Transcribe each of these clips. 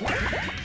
Wait!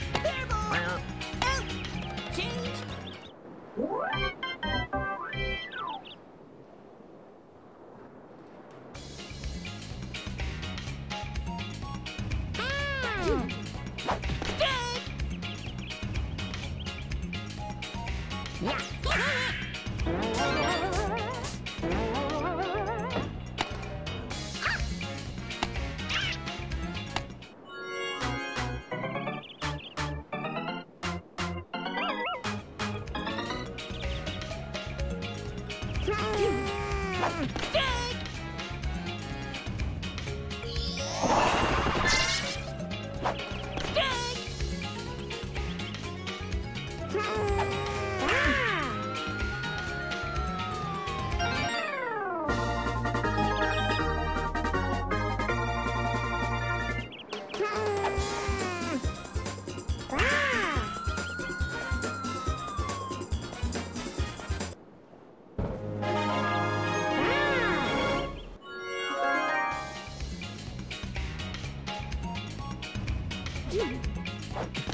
Uhum.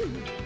Dig!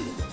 Time!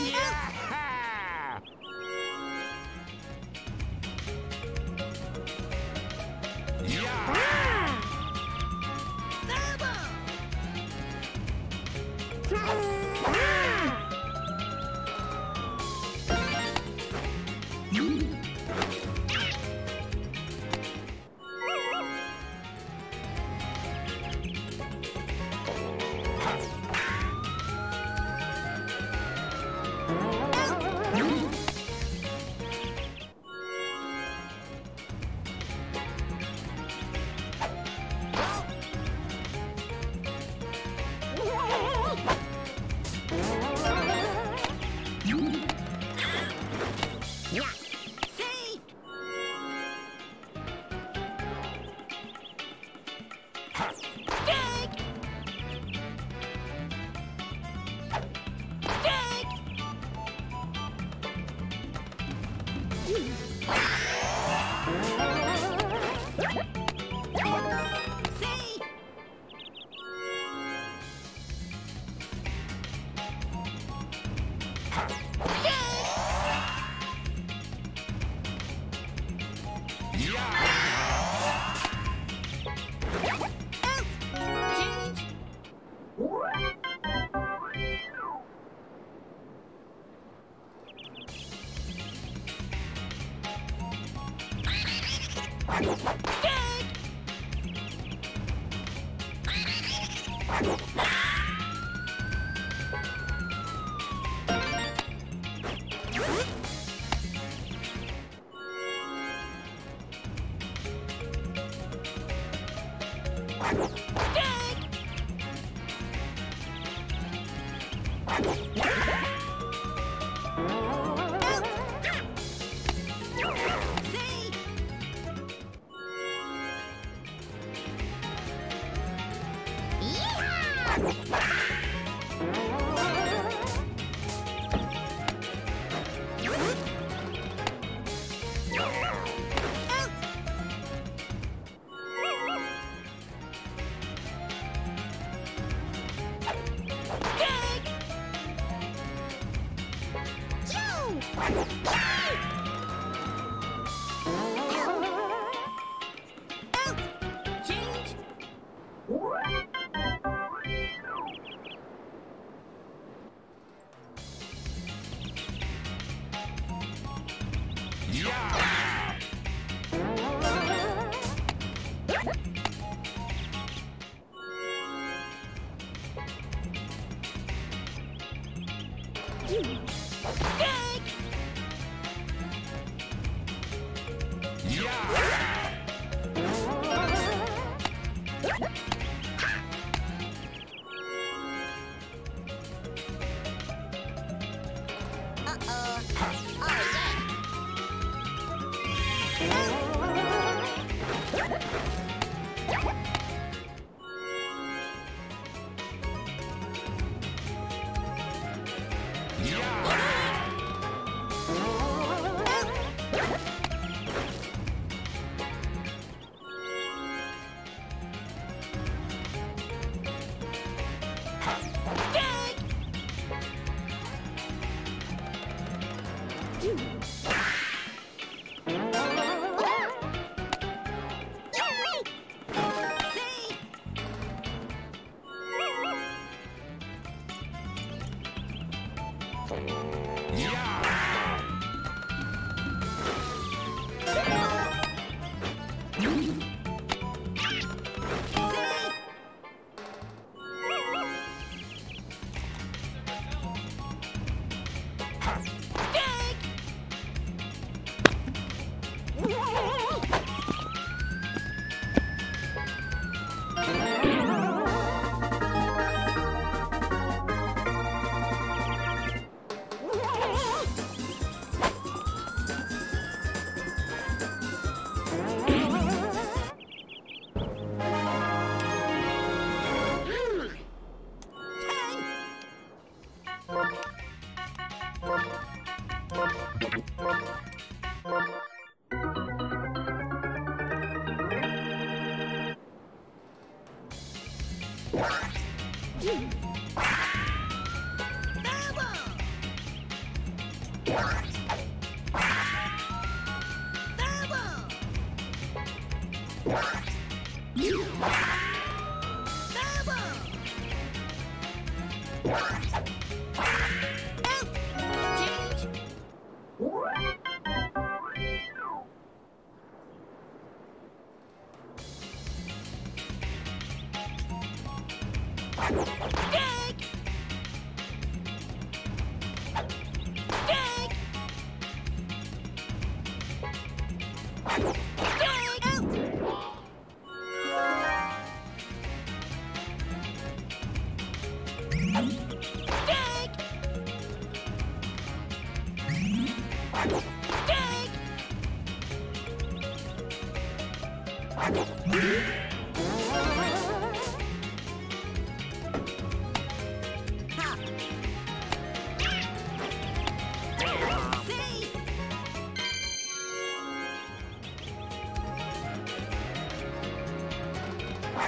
Yeah! Change.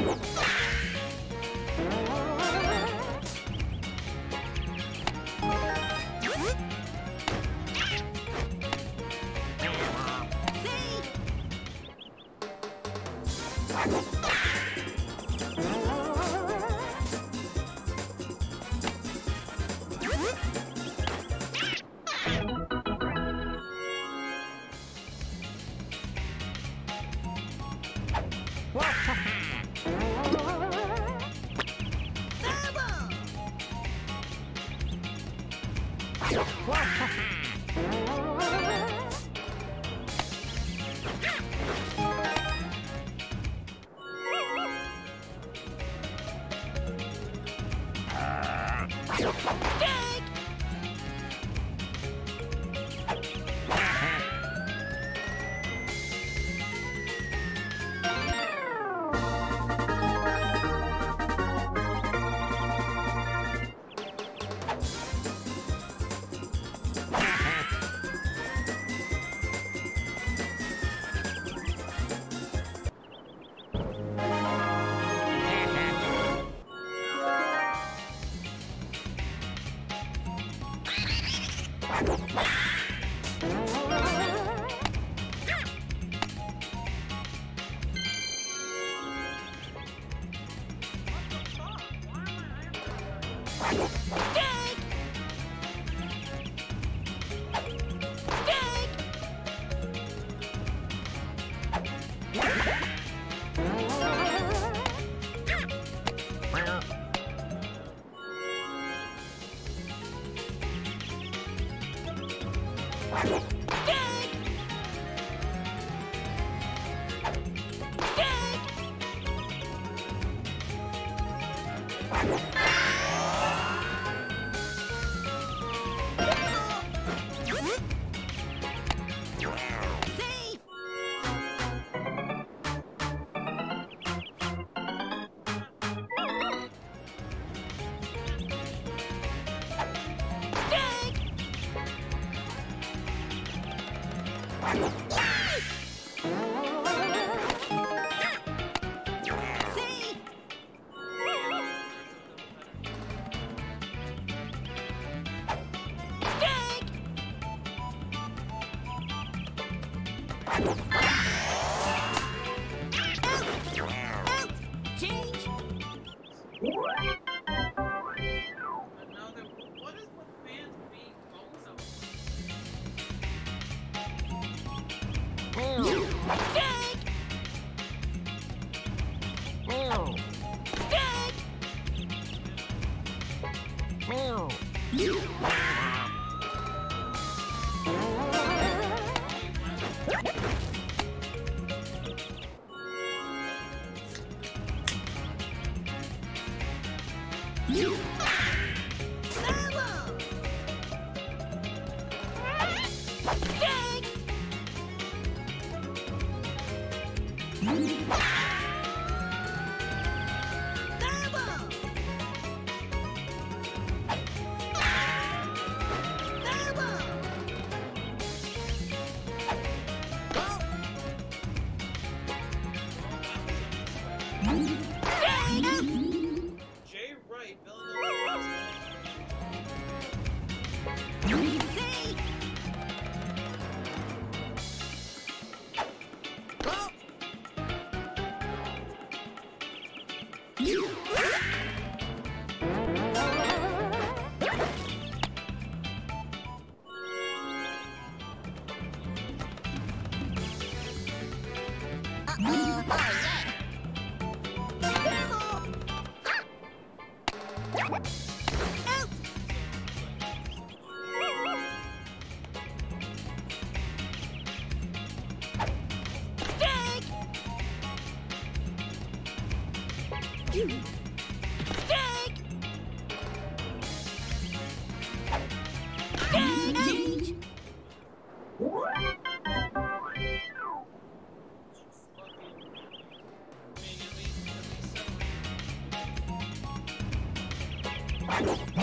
Yeah.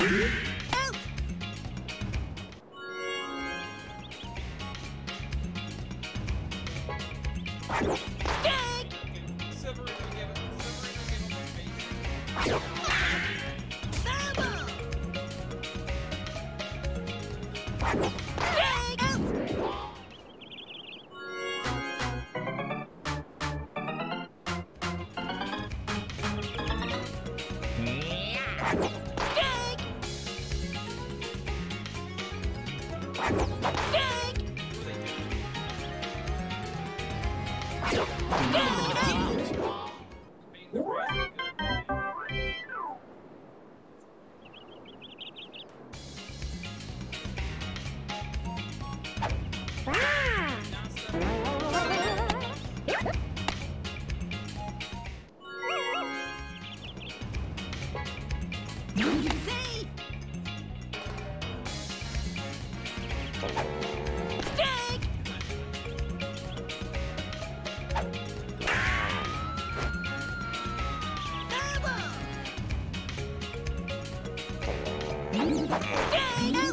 Yeah. Yay!